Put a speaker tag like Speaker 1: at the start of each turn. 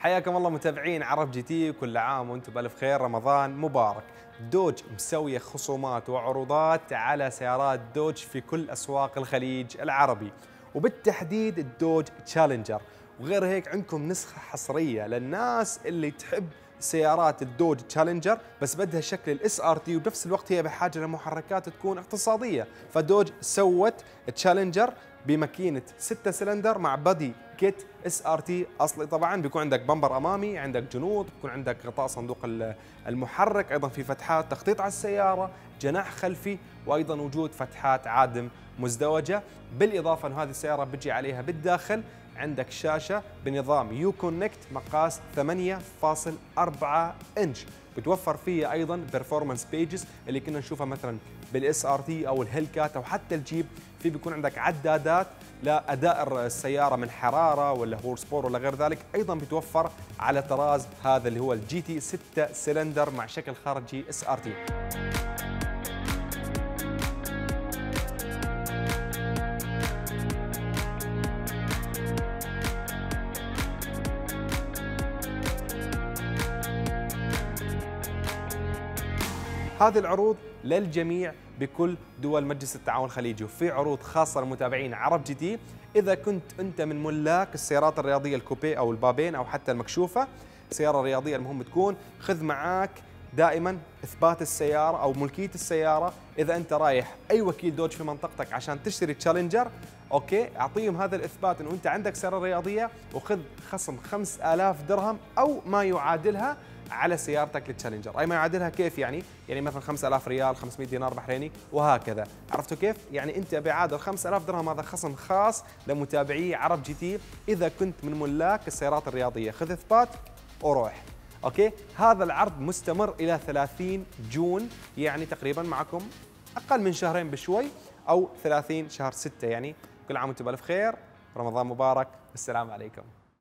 Speaker 1: حياكم الله متابعين عرب جي تي كل عام وأنتم بألف خير. رمضان مبارك. دوج مسوية خصومات وعروضات على سيارات دوج في كل أسواق الخليج العربي. وبالتحديد الدوج تشالنجر. وغير هيك عندكم نسخة حصرية للناس اللي تحب سيارات الدوج تشالنجر بس بدها شكل ال SRT وبنفس الوقت هي بحاجة لمحركات تكون اقتصادية. فدوج سوت تشالنجر بماكينة 6 سلندر مع body kit SRT. أصلي طبعا بيكون عندك bumper أمامي عندك جنوط بيكون عندك غطاء صندوق المحرك أيضا في فتحات تخطيط على السيارة جناح خلفي وأيضا وجود فتحات عادم مزدوجة. بالإضافة إنه هذه السيارة بيجي عليها بالداخل عندك شاشة بنظام Uconnect مقاس 8.4 إنش. بتوفر فيها أيضا performance pages اللي كنا نشوفها مثلا بال SRT أو ال Hellcat أو حتى الجيب. في بيكون عندك عدادات لأداء السيارة من حرارة ولا horsepower ولا غير ذلك. أيضا بتوفر على طراز هذا اللي هو ال GT 6 سلندر مع شكل خارجي SRT هذه العروض للجميع بكل دول مجلس التعاون الخليجي. وفي عروض خاصة للمتابعين عرب جي تي إذا كنت أنت من ملاك السيارات الرياضية ال coupe أو البابين أو حتى المكشوفة سيارة رياضية المهم تكون خذ معاك دائما إثبات السيارة أو ملكية السيارة. إذا أنت رايح أي وكيل دوج في منطقتك عشان تشتري تشالنجر okay أعطيهم هذا الإثبات انه انت عندك سيارة رياضية وخذ خصم 5000 درهم أو ما يعادلها على سيارتك للتشالنجر. أي ما يعادلها كيف يعني؟ يعني مثلا 5000 ريال 500 دينار بحريني وهكذا. عرفتوا كيف؟ يعني أنت بيعادل 5000 درهم هذا خصم خاص لمتابعي عرب جي تي. إذا كنت من ملاك السيارات الرياضية خذ إثبات وروح. okay؟ هذا العرض مستمر إلى 30 June يعني تقريبا معكم أقل من شهرين بشوي أو 30 شهر 6 يعني كل عام وأنتم بألف خير. رمضان مبارك. والسلام عليكم.